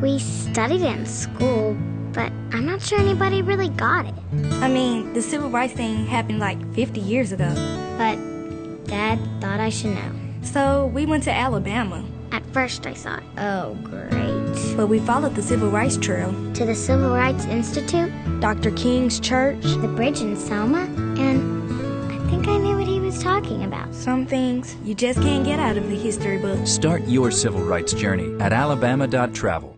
We studied it in school, but I'm not sure anybody really got it. I mean, the civil rights thing happened like 50 years ago. But Dad thought I should know. So we went to Alabama. At first I thought, oh great. But we followed the civil rights trail. To the Civil Rights Institute, Dr. King's church. the bridge in Selma, and I think I knew what he was talking about. Some things you just can't get out of the history book. Start your civil rights journey at alabama.travel.